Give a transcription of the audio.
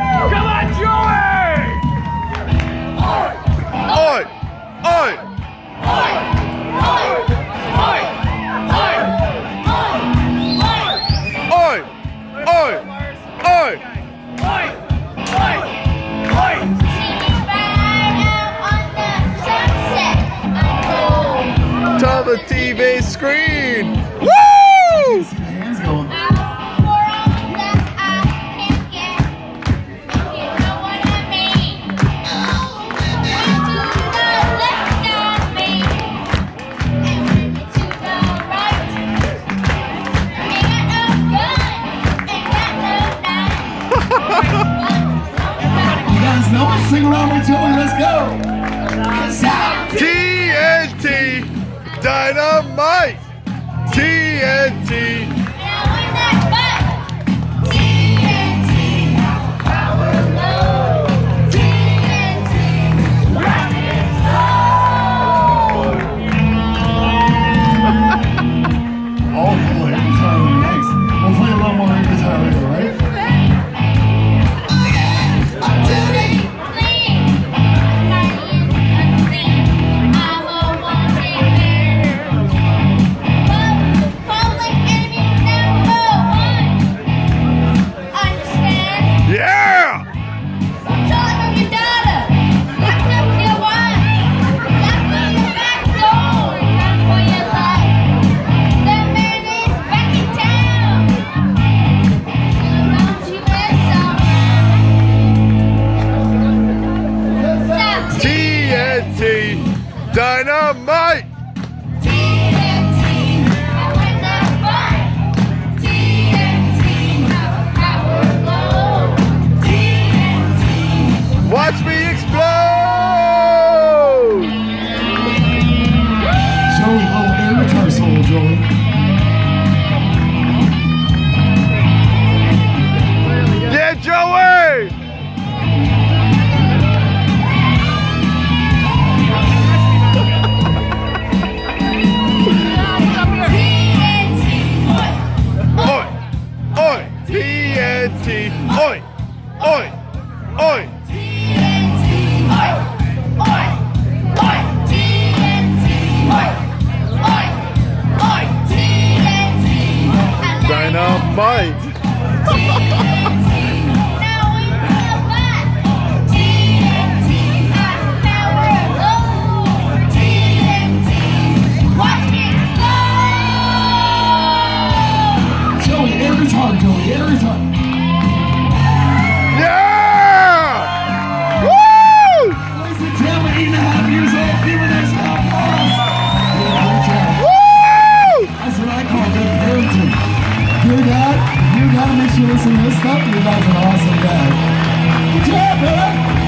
Come on, Joey! Oi! Oi! Oi! Oi! Oi! Oi! Oi! Oi! Oi! Oi! Oi! Oi! Oi! TV screen! Sing along with Joey. Let's go. TNT Dynamite! TNT! Dynamite! TNT! Oi! Oi! Oi! Dynamite! you listen to this stuff. Your dad's an awesome dad. Good job, man.